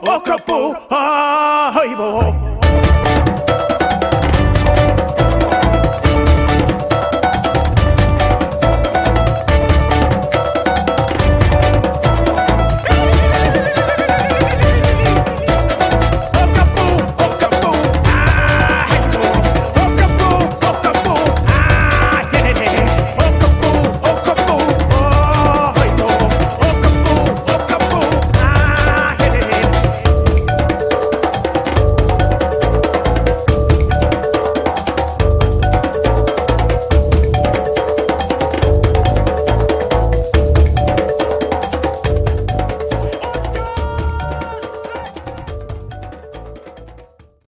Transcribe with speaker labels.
Speaker 1: poco capo, ah, hey, boy.